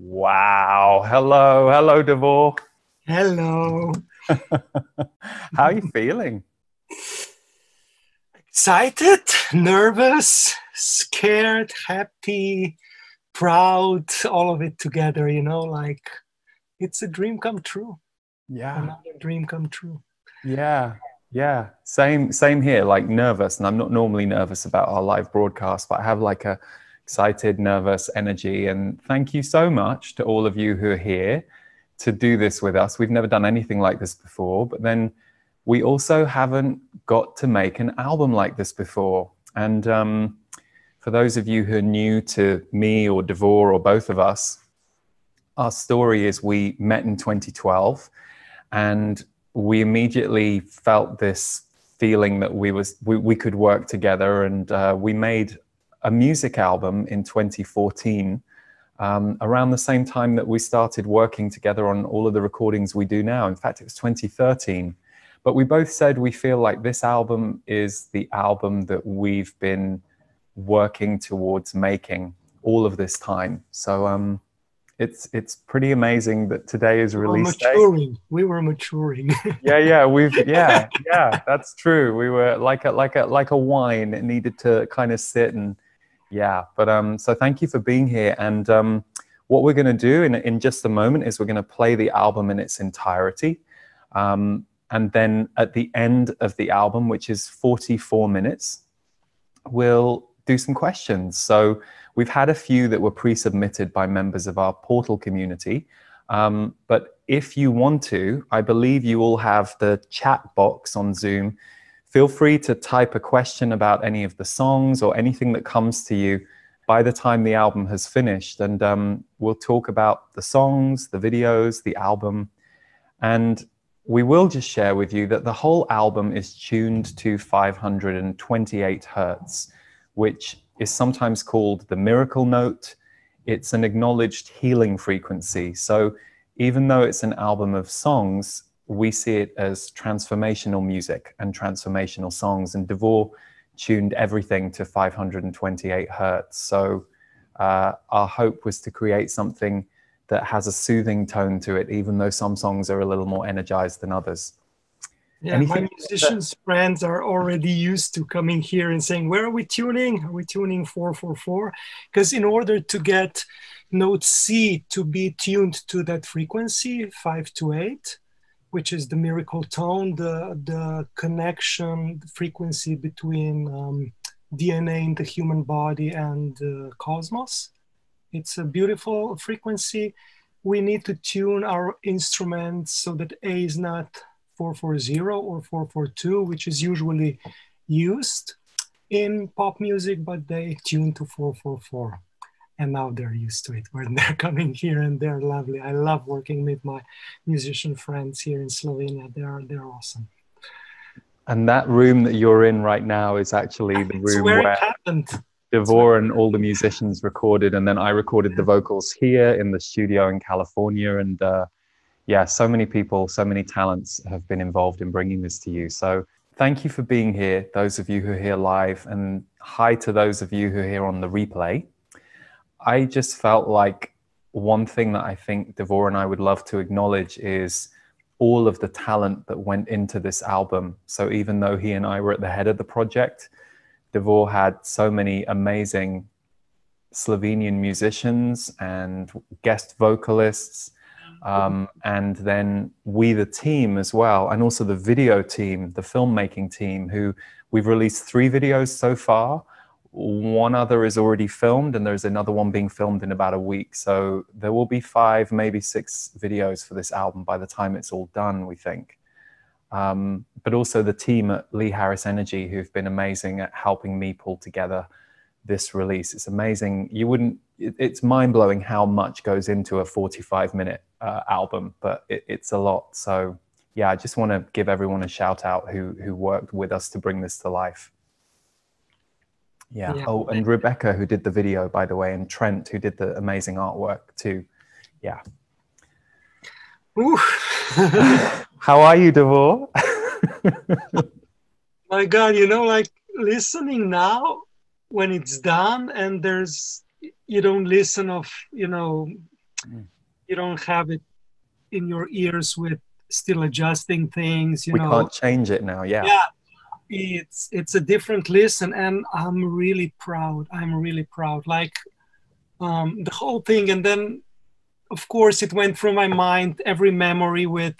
Wow. Hello. Hello, Davor. Hello. How are you feeling? Excited, nervous, scared, happy, proud, all of it together, you know, like it's a dream come true. Yeah. Another dream come true. Yeah. Yeah. Same same here, like nervous. And I'm not normally nervous about our live broadcast, but I have like a excited, nervous energy. And thank you so much to all of you who are here to do this with us. We've never done anything like this before, but then we also haven't got to make an album like this before. And um, for those of you who are new to me or Davor or both of us, our story is we met in 2012 and we immediately felt this feeling that we was we, we could work together and uh, we made a music album in 2014, um, around the same time that we started working together on all of the recordings we do now. In fact, it was 2013. But we both said we feel like this album is the album that we've been working towards making all of this time. So um, it's it's pretty amazing that today is release we maturing. Day. We were maturing. yeah, yeah, we've yeah, yeah, that's true. We were like a like a like a wine. It needed to kind of sit and yeah, but um, so thank you for being here. And um, what we're going to do in, in just a moment is we're going to play the album in its entirety. Um, and then at the end of the album, which is 44 minutes, we'll do some questions. So we've had a few that were pre submitted by members of our portal community. Um, but if you want to, I believe you all have the chat box on Zoom feel free to type a question about any of the songs or anything that comes to you by the time the album has finished. And um, we'll talk about the songs, the videos, the album. And we will just share with you that the whole album is tuned to 528 hertz, which is sometimes called the miracle note. It's an acknowledged healing frequency. So even though it's an album of songs, we see it as transformational music and transformational songs. And Davor tuned everything to 528 hertz. So uh, our hope was to create something that has a soothing tone to it, even though some songs are a little more energized than others. Yeah, Anything my musicians that... friends are already used to coming here and saying, "Where are we tuning? Are we tuning 444?" Because in order to get note C to be tuned to that frequency, five to eight, which is the miracle tone, the, the connection, the frequency between um, DNA in the human body and the cosmos. It's a beautiful frequency. We need to tune our instruments so that A is not 440 or 442, which is usually used in pop music, but they tune to 444 and now they're used to it when they're coming here and they're lovely i love working with my musician friends here in slovenia they're they're awesome and that room that you're in right now is actually the room where, where it happened Davor and all the musicians recorded, and then I recorded the vocals here in the studio in California. And uh, yeah, so many people, so many talents have been involved in bringing this to you. So thank you for being here, those of you who are here live, and hi to those of you who are here on the replay. I just felt like one thing that I think Davor and I would love to acknowledge is all of the talent that went into this album. So even though he and I were at the head of the project, Davor had so many amazing Slovenian musicians and guest vocalists. Um, and then we, the team as well, and also the video team, the filmmaking team, who we've released three videos so far one other is already filmed and there's another one being filmed in about a week. So there will be five maybe six videos for this album by the time it's all done we think. Um, but also the team at lee harris energy who've been amazing at helping me pull together this release. It's amazing. You wouldn't it, it's mind-blowing how much goes into a 45 minute uh, album but it, it's a lot. So yeah i just want to give everyone a shout out who who worked with us to bring this to life yeah. yeah. Oh, and Rebecca, who did the video, by the way, and Trent, who did the amazing artwork too. Yeah. How are you, Davor? My God, you know, like listening now when it's done and there's you don't listen of you know mm. you don't have it in your ears with still adjusting things. You we know, can't change it now. Yeah. Yeah. It's it's a different listen, and I'm really proud. I'm really proud. Like um, the whole thing, and then of course it went through my mind every memory with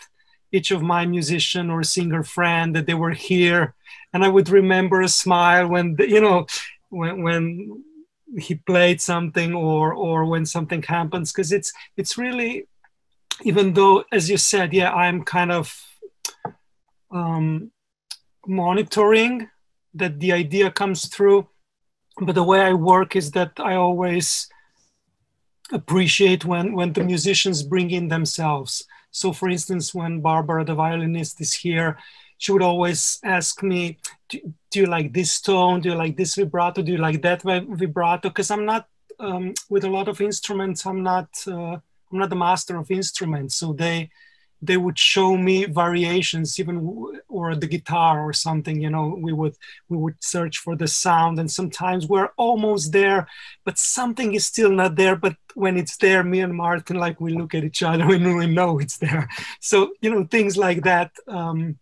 each of my musician or singer friend that they were here and i would remember a smile when the, you know when when he played something or or when something happens because it's it's really even though as you said yeah i'm kind of um, monitoring that the idea comes through but the way i work is that i always appreciate when when the musicians bring in themselves so for instance when barbara the violinist is here she would always ask me, do, do, you like this tone? Do you like this vibrato? Do you like that vibrato? Because I'm not, um, with a lot of instruments, I'm not, uh, I'm not the master of instruments. So they, they would show me variations even or the guitar or something you know we would we would search for the sound and sometimes we're almost there but something is still not there but when it's there me and martin like we look at each other and we know it's there so you know things like that um,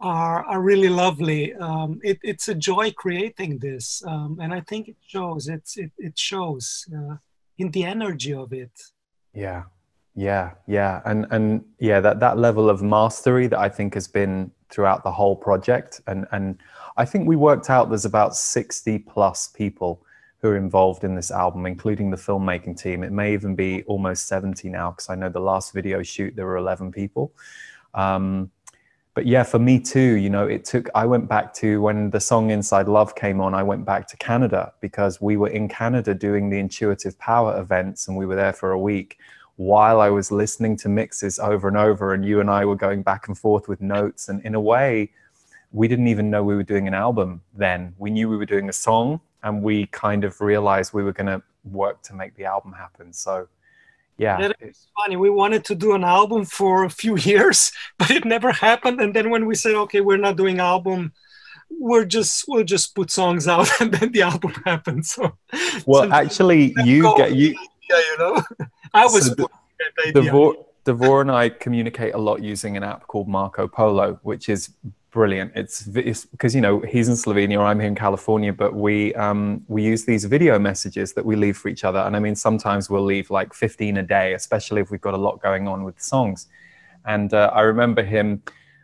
are, are really lovely. Um, it, it's a joy creating this, um, and I think it shows. It's it, it shows uh, in the energy of it. Yeah, yeah, yeah, and and yeah, that that level of mastery that I think has been throughout the whole project, and and I think we worked out there's about sixty plus people who are involved in this album, including the filmmaking team. It may even be almost seventy now, because I know the last video shoot there were eleven people. Um, but yeah, for me too, you know, it took, I went back to when the song Inside Love came on, I went back to Canada because we were in Canada doing the Intuitive Power events and we were there for a week while I was listening to mixes over and over. And you and I were going back and forth with notes. And in a way, we didn't even know we were doing an album then. We knew we were doing a song and we kind of realized we were going to work to make the album happen. So, yeah it's funny we wanted to do an album for a few years but it never happened and then when we said okay we're not doing album we're just we'll just put songs out and then the album happened so well so actually you get you yeah you know i was so Davor, Davor and I communicate a lot using an app called Marco Polo, which is brilliant. It's because you know he's in Slovenia, I'm here in California, but we um, we use these video messages that we leave for each other, and I mean sometimes we'll leave like 15 a day, especially if we've got a lot going on with songs. And uh, I remember him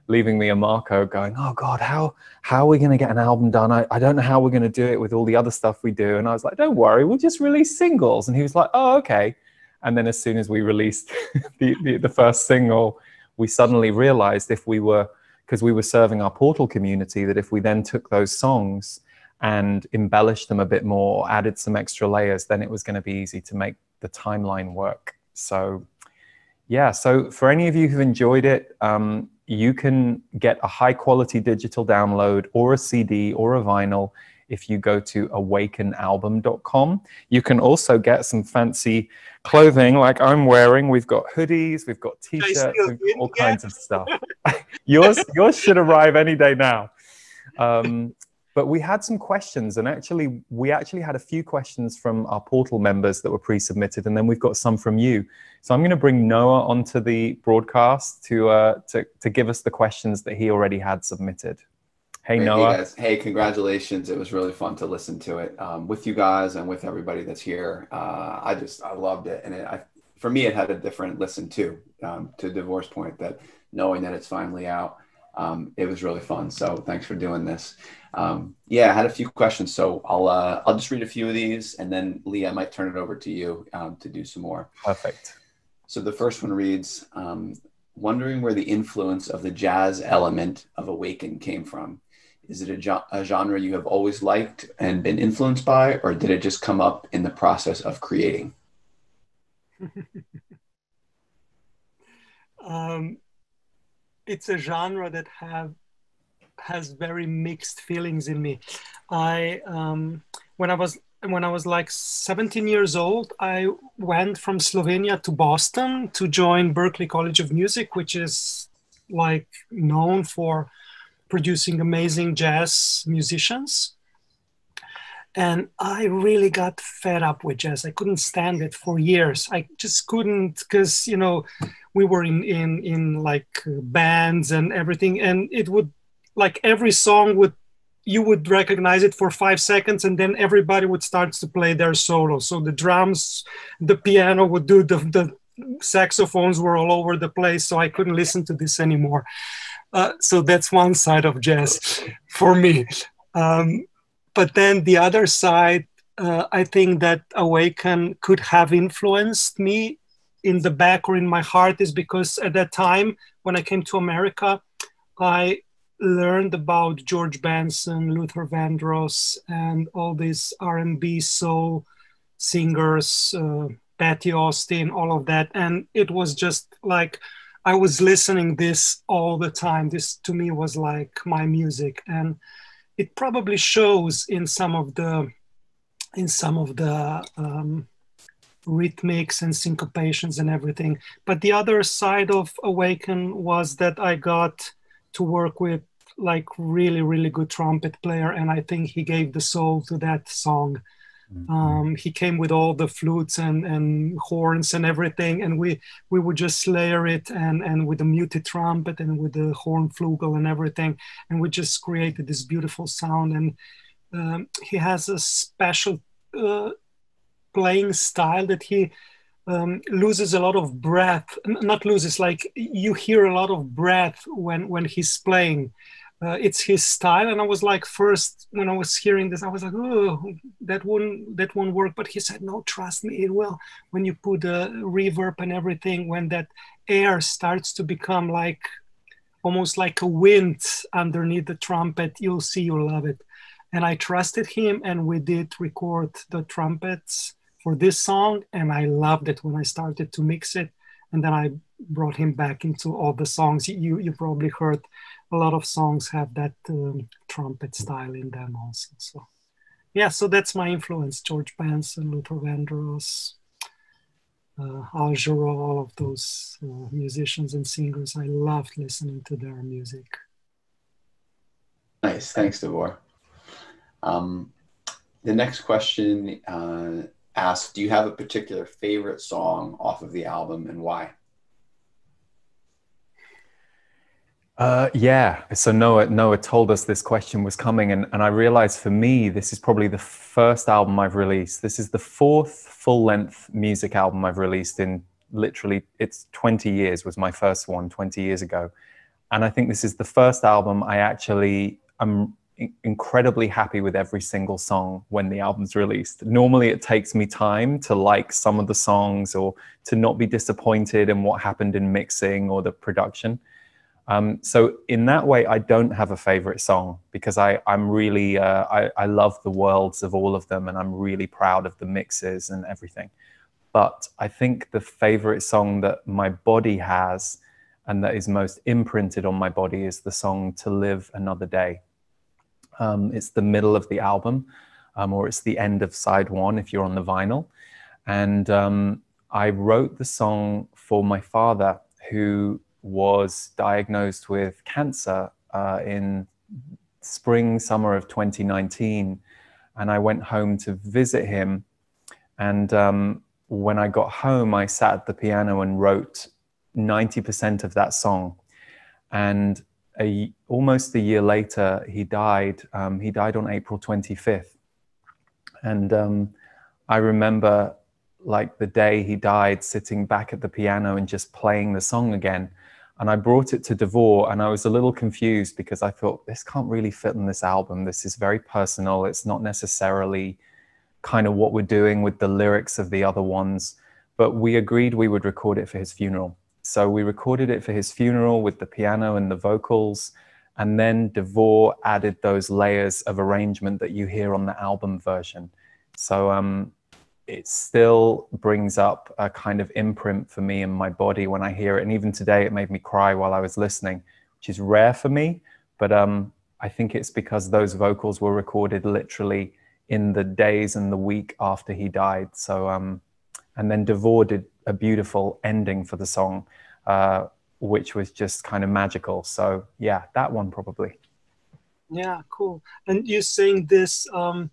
leaving me a Marco going, "Oh God, how how are we going to get an album done? I, I don't know how we're going to do it with all the other stuff we do." And I was like, "Don't worry, we'll just release singles." And he was like, "Oh, okay." And then as soon as we released the, the, the first single, we suddenly realized if we were because we were serving our portal community that if we then took those songs and embellished them a bit more, added some extra layers, then it was going to be easy to make the timeline work. So, yeah, so for any of you who have enjoyed it, um, you can get a high quality digital download or a CD or a vinyl if you go to awakenalbum.com. You can also get some fancy clothing like I'm wearing. We've got hoodies, we've got t-shirts, we've got all kinds of stuff. yours, yours should arrive any day now. Um, but we had some questions, and actually, we actually had a few questions from our portal members that were pre-submitted, and then we've got some from you. So I'm going to bring Noah onto the broadcast to uh, to to give us the questions that he already had submitted. Hey, Noah. Hey, hey, congratulations. It was really fun to listen to it um, with you guys and with everybody that's here. Uh, I just, I loved it. And it, I, for me, it had a different listen too, um, to Davor's point that knowing that it's finally out, um, it was really fun. So thanks for doing this. Um, yeah, I had a few questions. So I'll, uh, I'll just read a few of these and then Lee, I might turn it over to you um, to do some more. Perfect. So the first one reads, um, wondering where the influence of the jazz element of Awaken came from is it a, a, genre you have always liked and been influenced by, or did it just come up in the process of creating? um, it's a genre that have has very mixed feelings in me. I um, when I was when I was like 17 years old, I went from Slovenia to Boston to join Berklee College of Music, which is like known for producing amazing jazz musicians. and I really got fed up with jazz. I couldn't stand it for years. I just couldn't because you know we were in in in like bands and everything, and it would like every song would you would recognize it for five seconds and then everybody would start to play their solo so the drums the piano would do the, the saxophones were all over the place so i couldn't listen to this anymore. Uh, so that's one side of jazz for me. Um, but then the other side uh, i think that awaken could have influenced me in the back or in my heart is because at that time when i came to america i learned about George Benson, Luther Vandross, and all these R&B soul singers, uh, Patti Austin, all of that, and it was just like I was listening this all the time. This to me was like my music, and it probably shows in some of the in some of the um, rhythmics and syncopations and everything. But the other side of Awaken was that I got to work with like really really good trumpet player and i think he gave the soul to that song mm-hmm. um, he came with all the flutes and, and horns and everything and we we would just layer it and and with the muted trumpet and with the horn flugel and everything and we just created this beautiful sound. And um, he has a special uh, playing style that he um, loses a lot of breath. Not loses like you hear a lot of breath when when he's playing uh, it's his style. And i was like first when i was hearing this i was like oh that won't that won't work. But he said no trust me it will. When you put a reverb and everything when that air starts to become like almost like a wind underneath the trumpet you'll see you'll love it. And i trusted him and we did record the trumpets for this song and i loved it when i started to mix it. And then i brought him back into all the songs you you probably heard a lot of songs have that um, trumpet style in them also so. Yeah so that's my influence george benson luther vandross uh, Al Jarreau, all of those uh, musicians and singers. I loved listening to their music. Nice. Thanks Davor um, the next question uh, asked, do you have a particular favorite song off of the album and why? Uh, yeah. So Noah Noah told us this question was coming, and, and I realized for me this is probably the first album I've released. This is the fourth full length music album I've released in literally it's 20 years was my first one 20 years ago, and I think this is the first album I actually am incredibly happy with every single song when the album's released. Normally, it takes me time to like some of the songs or to not be disappointed in what happened in mixing or the production. Um, so in that way, I don't have a favorite song because I, I'm really uh, I, I love the worlds of all of them, and I'm really proud of the mixes and everything. But I think the favorite song that my body has and that is most imprinted on my body is the song "To Live Another Day." Um, it's the middle of the album, um, or it's the end of side one if you're on the vinyl. And um, I wrote the song for my father, who was diagnosed with cancer uh, in spring, summer of 2019. And I went home to visit him. And um, when I got home, I sat at the piano and wrote 90% of that song. And a, almost a year later, he died. Um, he died on April 25th. And um, I remember, like the day he died, sitting back at the piano and just playing the song again. And I brought it to Davor, and I was a little confused because I thought this can't really fit in this album. This is very personal. It's not necessarily kind of what we're doing with the lyrics of the other ones. But we agreed we would record it for his funeral. So we recorded it for his funeral with the piano and the vocals. And then Davor added those layers of arrangement that you hear on the album version. So um, it still brings up a kind of imprint for me in my body when I hear it. And even today, it made me cry while I was listening, which is rare for me. But um, I think it's because those vocals were recorded literally in the days and the week after he died. So, um, and then Davor did a beautiful ending for the song, uh, which was just kind of magical. So yeah, that one probably. Yeah, cool. And you're saying this, um,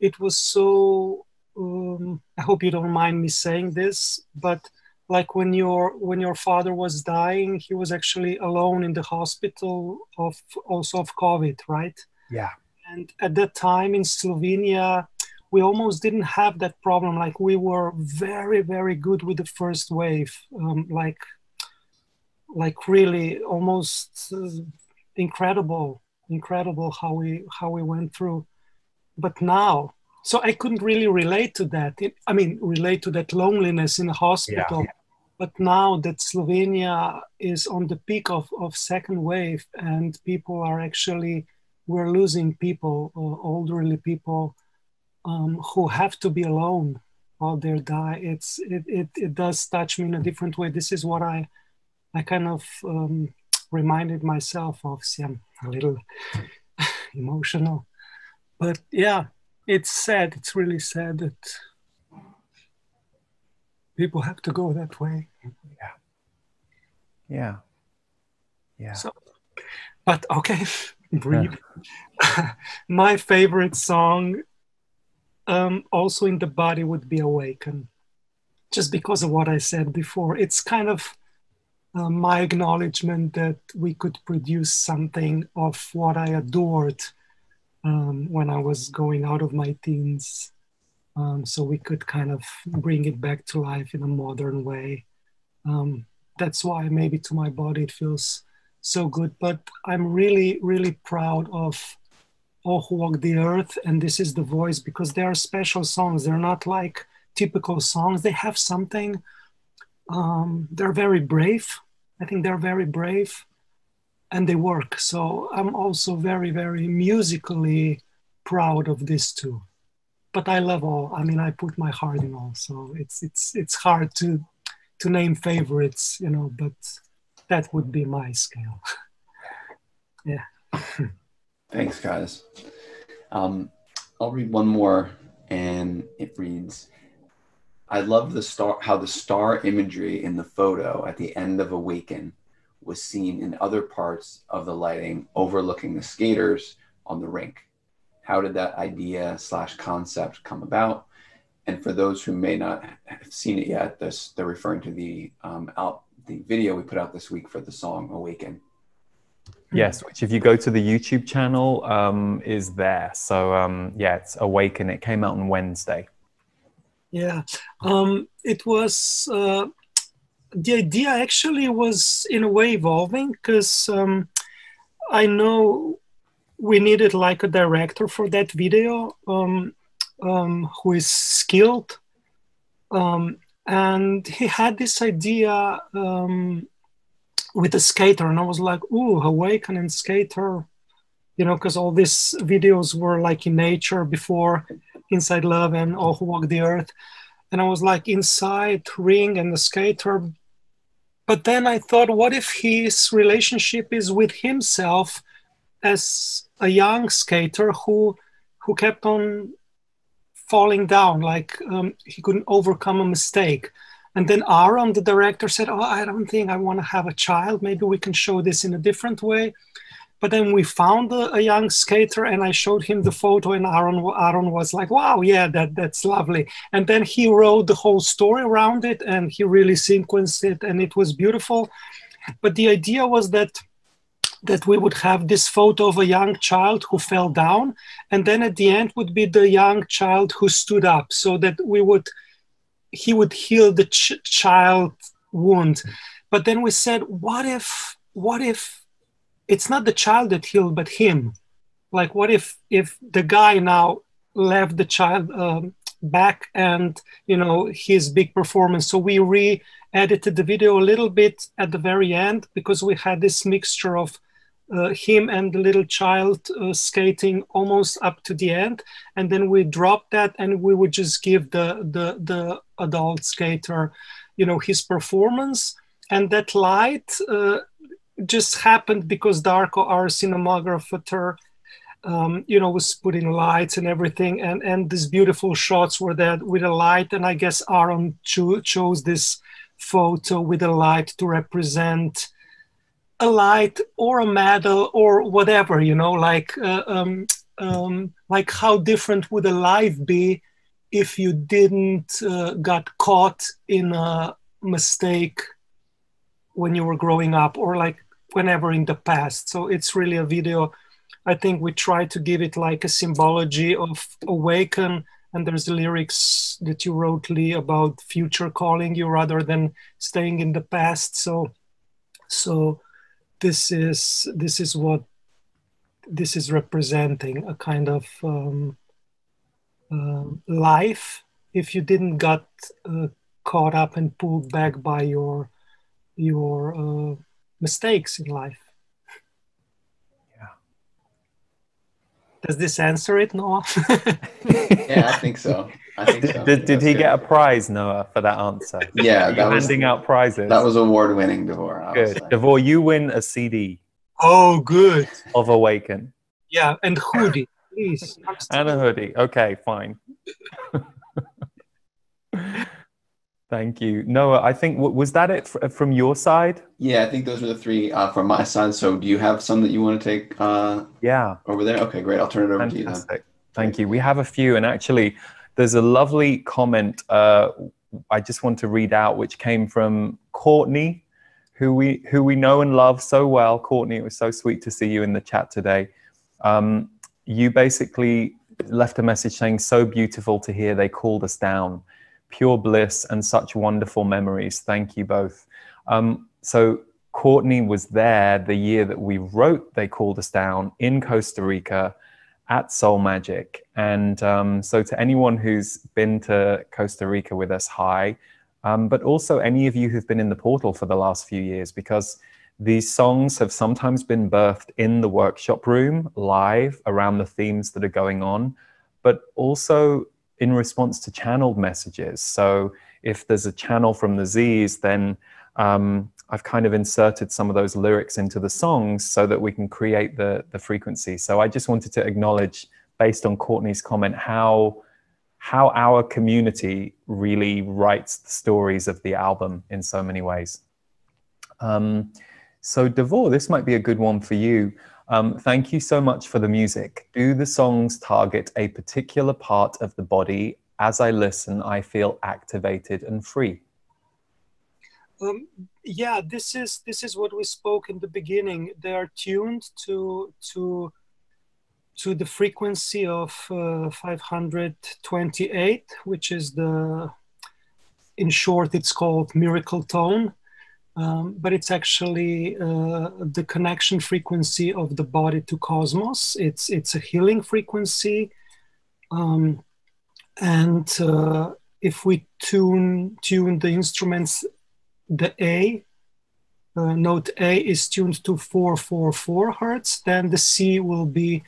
it was so um, i hope you don't mind me saying this but like when your when your father was dying he was actually alone in the hospital of also of covid right? Yeah. And at that time in slovenia we almost didn't have that problem. Like we were very very good with the first wave. Um, like like really almost uh, incredible incredible how we how we went through. But now so i couldn't really relate to that. I mean relate to that loneliness in the hospital. Yeah. but now that slovenia is on the peak of, of second wave and people are actually we're losing people uh, elderly people um, who have to be alone while they die it's it, it, it does touch me in a different way. This is what i i kind of um, reminded myself of. See i'm a little emotional. But yeah it's sad it's really sad that people have to go that way. Yeah. Yeah. Yeah. So but okay breathe my favorite song um, also in the body would be awaken. Just because of what i said before it's kind of uh, my acknowledgement that we could produce something of what i adored um, when i was going out of my teens um, so we could kind of bring it back to life in a modern way. Um, that's why maybe to my body it feels so good but i'm really really proud of all who walk the earth and this is the voice because they are special songs. They're not like typical songs. They have something um, they're very brave. I think they're very brave and they work. So i'm also very very musically proud of this too. But i love all i mean i put my heart in all. So it's it's it's hard to to name favorites you know but that would be my scale. Yeah. Thanks, guys. Um, I'll read one more, and it reads I love the star, how the star imagery in the photo at the end of Awaken was seen in other parts of the lighting overlooking the skaters on the rink. How did that idea slash concept come about? And for those who may not have seen it yet, this they're referring to the um, out the video we put out this week for the song Awaken. Yes, which if you go to the YouTube channel, um, is there. So um, yeah, it's Awaken. It came out on Wednesday. Yeah, um, it was. Uh, the idea actually was in a way evolving because um, I know we needed like a director for that video um, um, who is skilled, and he had this idea with a skater and i was like ooh awaken and skater you know because all these videos were like in nature before inside love and all who walk the earth. And i was like inside ring and the skater but then i thought what if his relationship is with himself as a young skater who who kept on falling down like um, he couldn't overcome a mistake and then Aaron, the director, said, Oh, I don't think I want to have a child. Maybe we can show this in a different way. But then we found a, a young skater and I showed him the photo, and Aaron, Aaron was like, Wow, yeah, that, that's lovely. And then he wrote the whole story around it and he really sequenced it, and it was beautiful. But the idea was that that we would have this photo of a young child who fell down and then at the end would be the young child who stood up so that we would he would heal the ch- child wound but then we said what if what if it's not the child that healed but him. Like what if if the guy now left the child um, back and you know his big performance? So we re-edited the video a little bit at the very end because we had this mixture of uh, him and the little child uh, skating almost up to the end. And then we dropped that and we would just give the the the adult skater you know his performance. And that light uh, just happened because darko our cinematographer um, you know was putting lights and everything and and these beautiful shots were there with a light and i guess aaron cho- chose this photo with a light to represent a light or a medal or whatever, you know, like uh, um, um, like how different would a life be if you didn't uh, got caught in a mistake when you were growing up or like whenever in the past. So it's really a video. I think we try to give it like a symbology of awaken and there's the lyrics that you wrote lee about future calling you rather than staying in the past. So so this is this is what this is representing a kind of um, uh, life. If you didn't got uh, caught up and pulled back by your your uh, mistakes in life. Yeah. Does this answer it, Noah? yeah, I think so. I think so. Did, did he good. get a prize, Noah, for that answer? Yeah, that was handing out prizes. that was award winning, Davor. I would good. say. Davor, you win a CD oh, good. of Awaken Yeah, and hoodie, please. And a hoodie. Okay, fine. Thank you, Noah. I think was that it fr- from your side? Yeah, I think those are the three uh, from my side. So, do you have some that you want to take uh, Yeah. over there? Okay, great. I'll turn it over to you then. Fantastic. Thank you. We have a few, and actually, there's a lovely comment uh, I just want to read out, which came from Courtney, who we who we know and love so well. Courtney, it was so sweet to see you in the chat today. Um, you basically left a message saying, "So beautiful to hear they called us down, pure bliss and such wonderful memories." Thank you both. Um, so Courtney was there the year that we wrote "They Called Us Down" in Costa Rica at Soul Magic. And um, so, to anyone who's been to Costa Rica with us, hi. Um, but also, any of you who've been in the portal for the last few years, because these songs have sometimes been birthed in the workshop room live around the themes that are going on, but also in response to channeled messages. So, if there's a channel from the Z's, then um, I've kind of inserted some of those lyrics into the songs so that we can create the the frequency. So I just wanted to acknowledge, based on Courtney's comment, how how our community really writes the stories of the album in so many ways. Um, so Davor, this might be a good one for you. Um, thank you so much for the music. Do the songs target a particular part of the body? As I listen, I feel activated and free. Um, yeah, this is this is what we spoke in the beginning. They are tuned to to to the frequency of uh, 528, which is the in short it's called miracle tone, um, but it's actually uh, the connection frequency of the body to cosmos. It's it's a healing frequency, um, and uh, if we tune tune the instruments the A, uh, note A is tuned to 444 hertz, then the C will be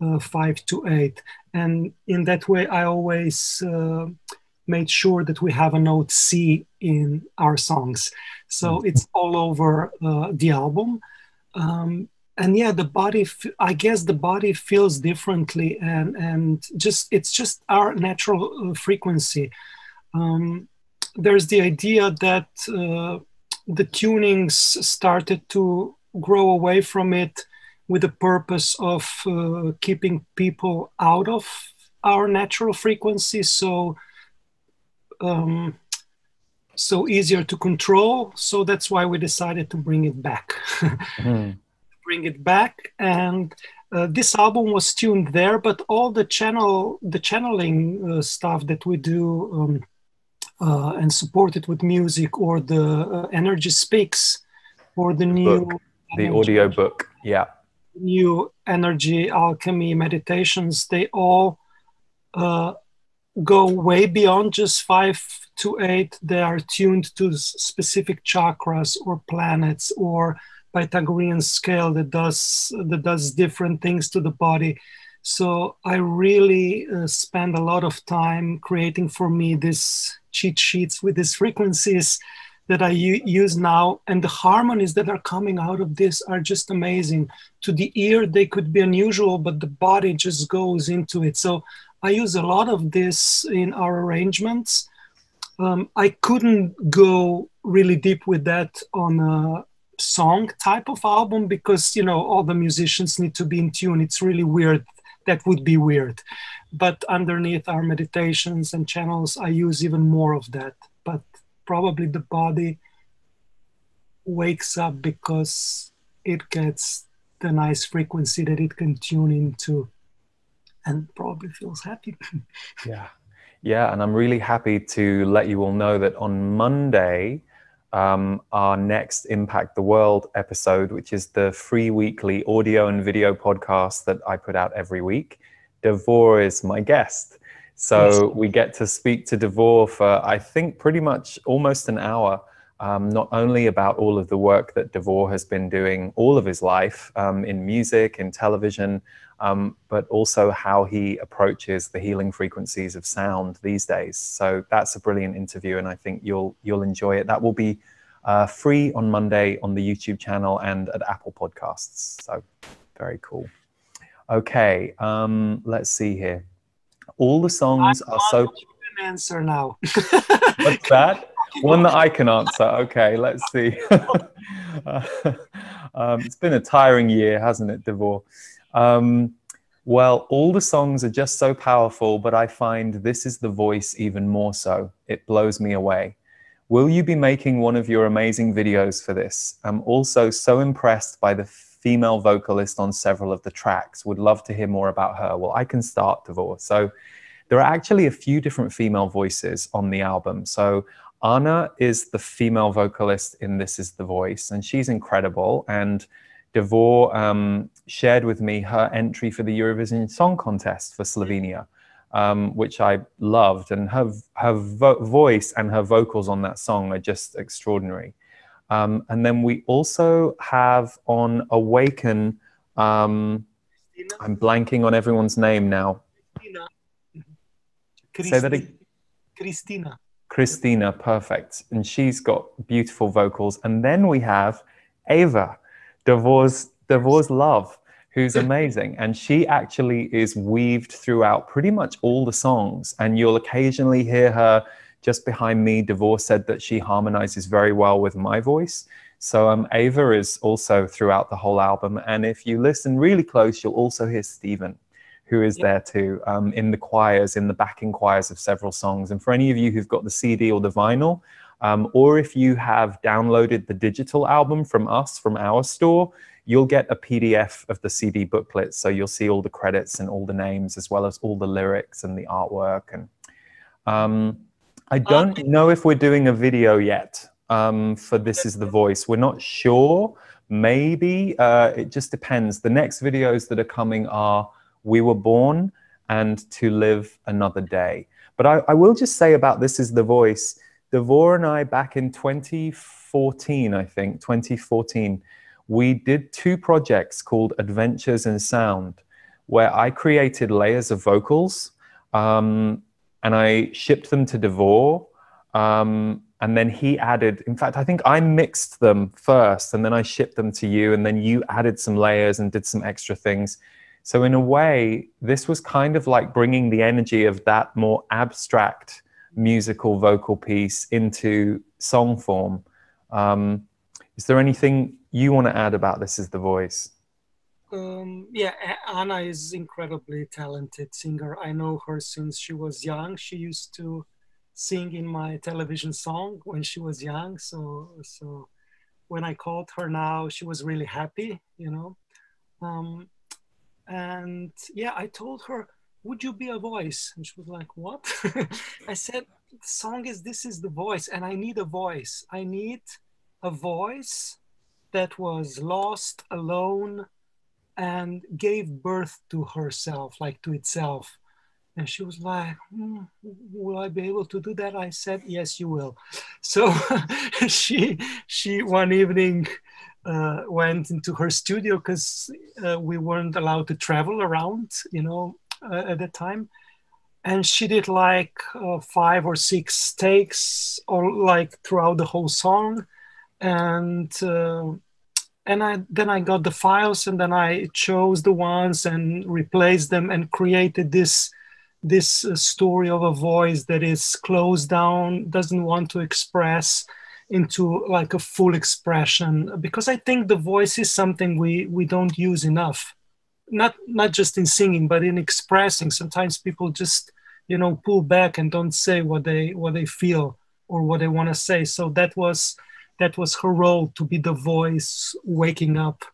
uh, 5 to 8. And in that way, I always uh, made sure that we have a note C in our songs. So it's all over uh, the album. Um, and yeah, the body, I guess the body feels differently and, and just, it's just our natural uh, frequency. Um, there's the idea that uh, the tunings started to grow away from it with the purpose of uh, keeping people out of our natural frequency so um, so easier to control so that's why we decided to bring it back Mhm. bring it back and uh, this album was tuned there but all the channel the channeling uh, stuff that we do um, uh, and support it with music or the uh, energy speaks or the new book, The audio book. Yeah. new energy alchemy meditations they all uh, go way beyond just five to eight they are tuned to specific chakras or planets or pythagorean scale that does that does different things to the body so i really uh, spend a lot of time creating for me these cheat sheets with these frequencies that I u- use now, and the harmonies that are coming out of this are just amazing. To the ear, they could be unusual, but the body just goes into it. So I use a lot of this in our arrangements. Um, I couldn't go really deep with that on a song type of album because you know all the musicians need to be in tune. It's really weird. that would be weird. But underneath our meditations and channels, I use even more of that. But probably the body wakes up because it gets the nice frequency that it can tune into and probably feels happy. yeah. Yeah. And I'm really happy to let you all know that on Monday, um, our next Impact the World episode, which is the free weekly audio and video podcast that I put out every week. Davor is my guest. So yes. we get to speak to Davor for, I think, pretty much almost an hour, um, not only about all of the work that Davor has been doing all of his life um, in music, in television, um, but also how he approaches the healing frequencies of sound these days. So that's a brilliant interview, and I think you'll you'll enjoy it. That will be uh, free on Monday on the YouTube channel and at Apple Podcasts. So very cool. Okay, um, let's see here. All the songs I are so. Answer now. What's that? One that I can answer. Okay, let's see. um, it's been a tiring year, hasn't it, Davor? Um, well, all the songs are just so powerful, but I find this is the voice even more so. It blows me away. Will you be making one of your amazing videos for this? I'm also so impressed by the female vocalist on several of the tracks. Would love to hear more about her. Well, I can start, Davor. So there are actually a few different female voices on the album. So Anna is the female vocalist in This Is the Voice, and she's incredible. And Davor um, shared with me her entry for the Eurovision Song Contest for Slovenia, um, which I loved. And her, her vo voice and her vocals on that song are just extraordinary. Um, and then we also have on Awaken, um, I'm blanking on everyone's name now. Christina. Say that again. Christina. Christina, perfect. And she's got beautiful vocals. And then we have Ava Davor's Davor's love, who's amazing, and she actually is weaved throughout pretty much all the songs, and you'll occasionally hear her just behind me. Davor said that she harmonizes very well with my voice. So um, Ava is also throughout the whole album, and if you listen really close, you'll also hear Stephen, who is there too um, in the choirs, in the backing choirs of several songs. And for any of you who've got the CD or the vinyl, um, or if you have downloaded the digital album from us, from our store, you'll get a PDF of the CD booklet. So you'll see all the credits and all the names, as well as all the lyrics and the artwork. And um, I don't um, know if we're doing a video yet um, for This Is the Voice. We're not sure. Maybe. Uh, it just depends. The next videos that are coming are We Were Born and To Live Another Day. But I, I will just say about This Is the Voice Davor and I, back in 2014, I think, 2014, we did two projects called Adventures in Sound, where I created layers of vocals um, and I shipped them to Davor. Um, and then he added, in fact, I think I mixed them first and then I shipped them to you. And then you added some layers and did some extra things. So, in a way, this was kind of like bringing the energy of that more abstract musical vocal piece into song form. Um, is there anything you want to add about this as the voice? Um, yeah, Anna is incredibly talented singer. I know her since she was young. She used to sing in my television song when she was young. So, so when I called her now, she was really happy, you know. Um, and yeah, I told her would you be a voice? And she was like, what? I said, the song is This is the Voice, and I need a voice. I need a voice that was lost, alone, and gave birth to herself, like to itself. And she was like, hmm, "Will I be able to do that?" I said, "Yes, you will." So she she one evening uh, went into her studio because uh, we weren't allowed to travel around, you know, uh, at the time. And she did like uh, five or six takes or like throughout the whole song. And uh, and I then I got the files and then I chose the ones and replaced them and created this this uh, story of a voice that is closed down doesn't want to express into like a full expression because I think the voice is something we we don't use enough. Not not just in singing but in expressing. Sometimes people just you know pull back and don't say what they what they feel or what they want to say. So that was that was her role to be the voice waking up.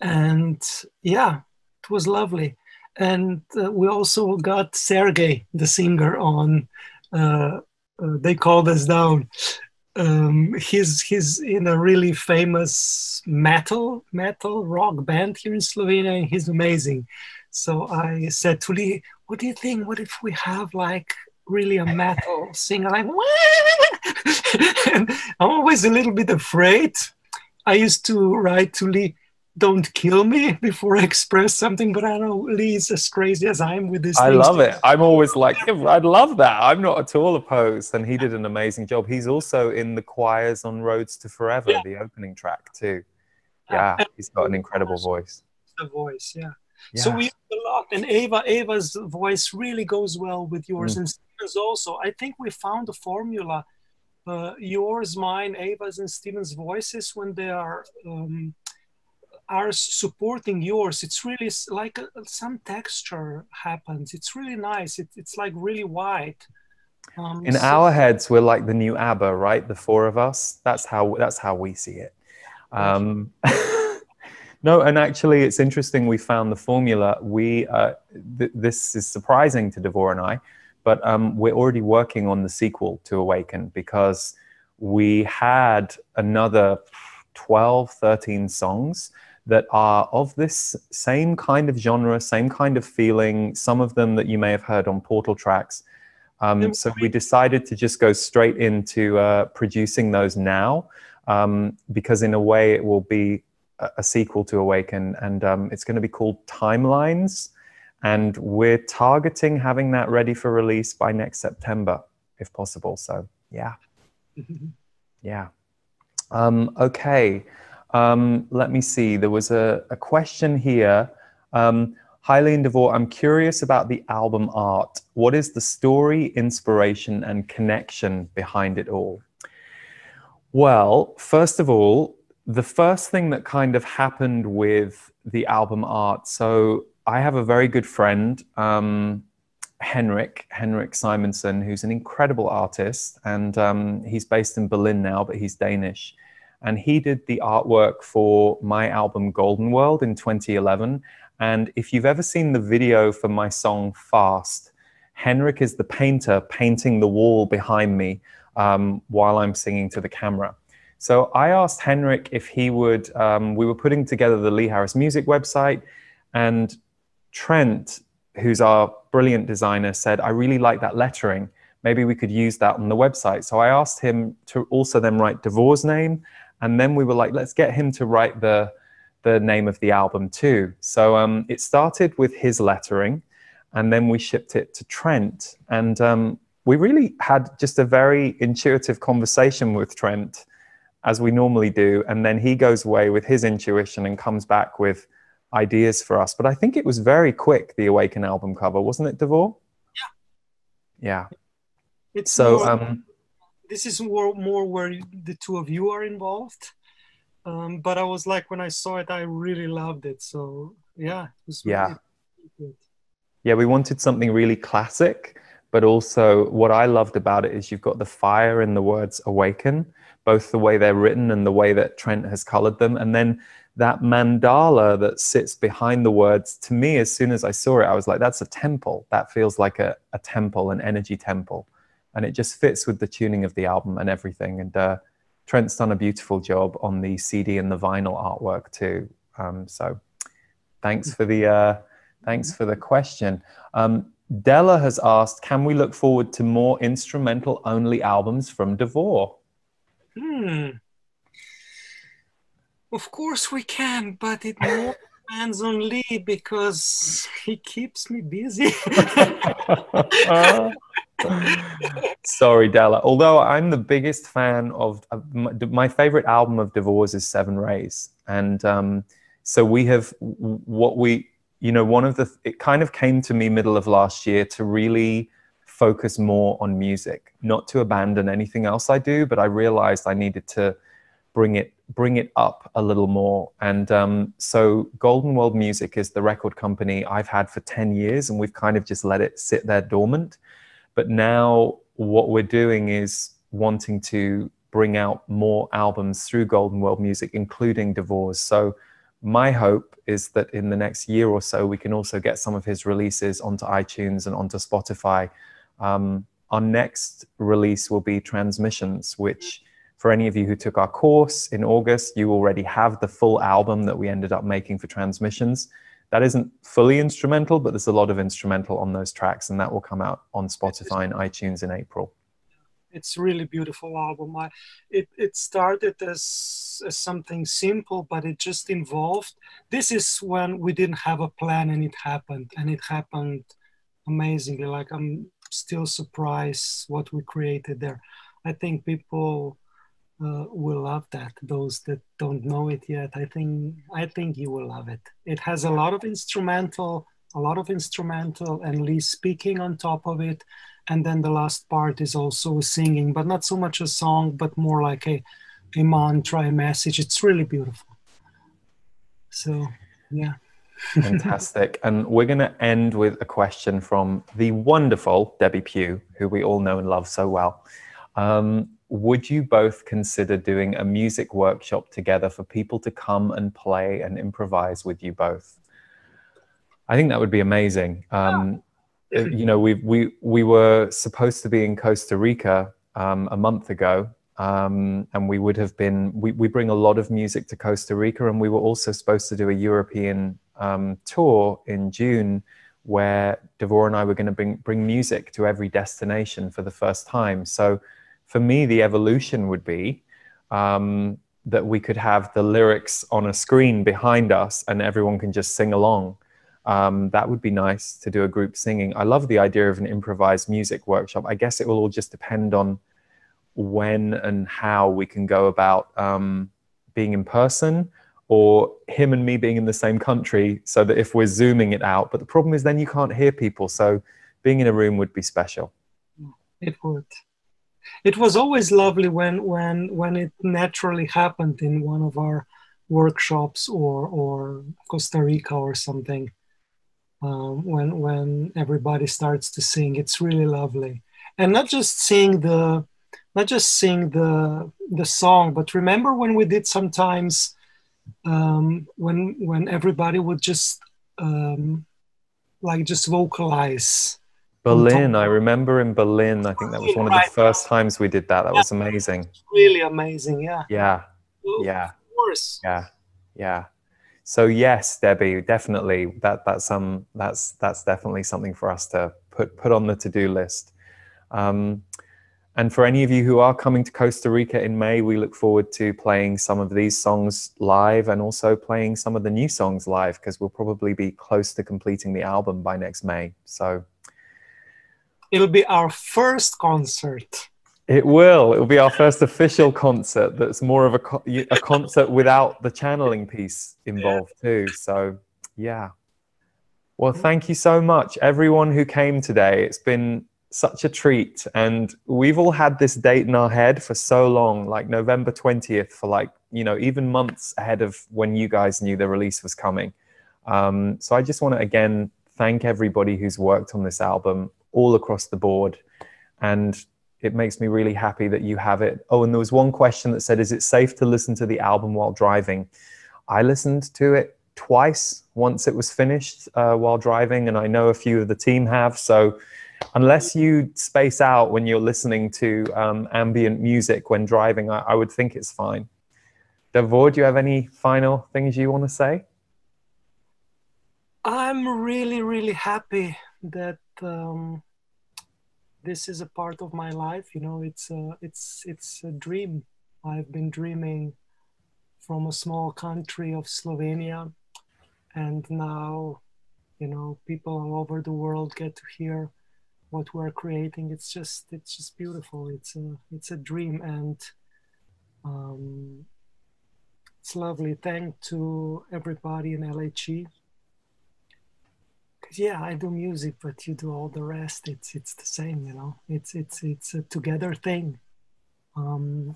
And yeah it was lovely. And uh, we also got sergey the singer on uh, uh, they called us down um, he's he's in a really famous metal metal rock band here in Slovenia, and he's amazing. So I said to Lee, "What do you think? What if we have like really a metal singer like?" I'm always a little bit afraid. I used to write to Lee, don't kill me before I express something. But I know Lee's as crazy as I am with this. I love it. I'm always like, I'd love that. I'm not at all opposed. And he did an amazing job. He's also in the choirs on Roads to Forever, yeah. the opening track too. Yeah, he's got an incredible voice. The voice, yeah. yeah. So we use a lot, and Ava, Ava's voice really goes well with yours, mm. and Stephen's also. I think we found a formula. Uh, yours, mine, Ava's, and Stephen's voices when they are um, are supporting yours. It's really like a, uh, some texture happens. It's really nice. It, it's like really white. Um, in so our heads we're like the new abba right? The four of us. That's how that's how we see it. Um, no and actually it's interesting we found the formula. We uh, th- this is surprising to Davor and i but um, we're already working on the sequel to awaken because we had another 12 13 songs that are of this same kind of genre, same kind of feeling, some of them that you may have heard on Portal tracks. Um, so we decided to just go straight into uh, producing those now um, because, in a way, it will be a, a sequel to Awaken and um, it's going to be called Timelines. And we're targeting having that ready for release by next September, if possible. So, yeah. yeah. Um, okay. Um, let me see. There was a, a question here. Um, and Davor, I'm curious about the album art. What is the story, inspiration, and connection behind it all? Well, first of all, the first thing that kind of happened with the album art. So I have a very good friend, um, Henrik, Henrik Simonson, who's an incredible artist, and um, he's based in Berlin now, but he's Danish and he did the artwork for my album Golden World in 2011. And if you've ever seen the video for my song Fast, Henrik is the painter painting the wall behind me um, while I'm singing to the camera. So I asked Henrik if he would, um, we were putting together the Lee Harris Music website, and Trent, who's our brilliant designer, said, I really like that lettering. Maybe we could use that on the website. So I asked him to also then write Davor's name and then we were like, let's get him to write the the name of the album too. So um, it started with his lettering, and then we shipped it to Trent, and um, we really had just a very intuitive conversation with Trent, as we normally do, and then he goes away with his intuition and comes back with ideas for us. But I think it was very quick, the Awaken album cover, wasn't it, Davor? Yeah. Yeah. It's so. Um, this is more, more where the two of you are involved. Um, but I was like, when I saw it, I really loved it. So yeah, it yeah, really yeah. We wanted something really classic, but also what I loved about it is you've got the fire in the words "awaken," both the way they're written and the way that Trent has colored them, and then that mandala that sits behind the words to me as soon as i saw it i was like that's a temple that feels like a, a temple an energy temple and it just fits with the tuning of the album and everything. And uh, Trent's done a beautiful job on the CD and the vinyl artwork too. Um, so thanks for the uh, thanks for the question. Um, Della has asked, can we look forward to more instrumental only albums from Davor? Hmm. Of course we can, but it more depends on Lee because he keeps me busy. Sorry, Della. Although I'm the biggest fan of, my, my, favorite album of Davor's is Seven Rays, and um, so we have what we, you know, one of the it kind of came to me middle of last year to really focus more on music, not to abandon anything else I do, but I realized I needed to bring it bring it up a little more. And um, so, Golden World Music is the record company I've had for 10 years, and we've kind of just let it sit there dormant. But now, what we're doing is wanting to bring out more albums through Golden World Music, including Davors. So, my hope is that in the next year or so, we can also get some of his releases onto iTunes and onto Spotify. Um, our next release will be Transmissions, which for any of you who took our course in August, you already have the full album that we ended up making for Transmissions. That isn't fully instrumental, but there's a lot of instrumental on those tracks, and that will come out on Spotify and iTunes in April. It's really beautiful album. I, it it started as, as something simple, but it just involved. This is when we didn't have a plan, and it happened, and it happened amazingly. Like I'm still surprised what we created there. I think people uh, will love that. Those that don't know it yet, I think I think you will love it. It has a lot of instrumental, a lot of instrumental, and Lee speaking on top of it, and then the last part is also singing, but not so much a song, but more like a a mantra, a message. It's really beautiful. So, yeah. Fantastic. And we're going to end with a question from the wonderful Debbie Pugh, who we all know and love so well. Um, would you both consider doing a music workshop together for people to come and play and improvise with you both? I think that would be amazing. Um, oh. You know, we we we were supposed to be in Costa Rica um, a month ago, um, and we would have been. We we bring a lot of music to Costa Rica, and we were also supposed to do a European um, tour in June, where Davor and I were going to bring bring music to every destination for the first time. So for me, the evolution would be um, that we could have the lyrics on a screen behind us and everyone can just sing along. Um, that would be nice to do a group singing. I love the idea of an improvised music workshop. I guess it will all just depend on when and how we can go about um, being in person or him and me being in the same country so that if we're zooming it out but the problem is then you can't hear people so being in a room would be special it would it was always lovely when when when it naturally happened in one of our workshops or or Costa Rica or something. Um, when when everybody starts to sing, it's really lovely, and not just sing the not just sing the the song, but remember when we did sometimes um, when when everybody would just um, like just vocalize Berlin. I remember in Berlin. I think that was one of the first times we did that. That was amazing. Really amazing. Yeah. Yeah. Yeah. Of course. Yeah. Yeah. So yes, Debbie, definitely that that's um that's that's definitely something for us to put put on the to do list. Um, and for any of you who are coming to Costa Rica in May, we look forward to playing some of these songs live and also playing some of the new songs live because we'll probably be close to completing the album by next May. So it'll be our first concert. It will. It will be our first official concert that's more of a, co- a concert without the channeling piece involved, too. So, yeah. Well, thank you so much, everyone who came today. It's been such a treat. And we've all had this date in our head for so long, like November 20th, for like, you know, even months ahead of when you guys knew the release was coming. Um, so I just want to again thank everybody who's worked on this album all across the board. And it makes me really happy that you have it. Oh, and there was one question that said, Is it safe to listen to the album while driving? I listened to it twice once it was finished uh, while driving, and I know a few of the team have. So, unless you space out when you're listening to um, ambient music when driving, I, I would think it's fine. Davor, do you have any final things you want to say? I'm really, really happy that um, this is a part of my life. You know, it's a, it's it's a dream. I've been dreaming from a small country of Slovenia, and now, you know, people all over the world get to hear what we're creating. It's just it's just beautiful. It's a it's a dream, and um, it's lovely. Thank to everybody in LHE yeah i do music but you do all the rest it's it's the same you know it's it's it's a together thing um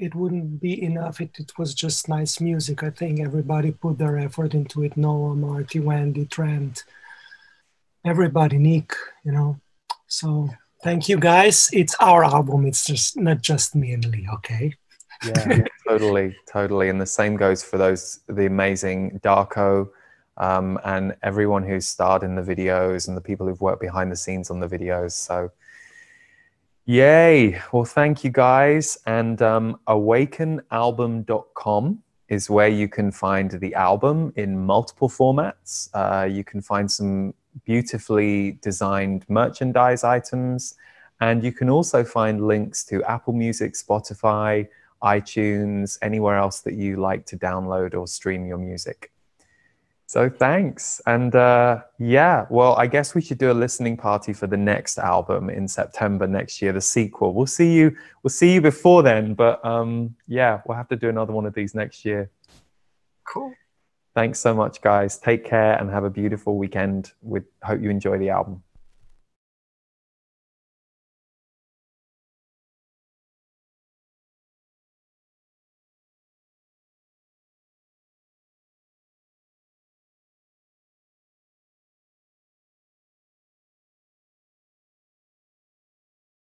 it wouldn't be enough. It, it was just nice music. I think everybody put their effort into it. Noah, Marty, Wendy, Trent, everybody, Nick, you know. So thank you guys. It's our album. It's just not just me and Lee, okay? Yeah, totally, totally. And the same goes for those the amazing Darko um, and everyone who's starred in the videos and the people who've worked behind the scenes on the videos. So Yay. Well, thank you guys. And um, awakenalbum.com is where you can find the album in multiple formats. Uh, you can find some beautifully designed merchandise items. And you can also find links to Apple Music, Spotify, iTunes, anywhere else that you like to download or stream your music. So thanks. And uh, yeah, well, I guess we should do a listening party for the next album in September next year, the sequel. We'll see you. We'll see you before then. But um, yeah, we'll have to do another one of these next year. Cool. Thanks so much, guys. Take care and have a beautiful weekend. We hope you enjoy the album.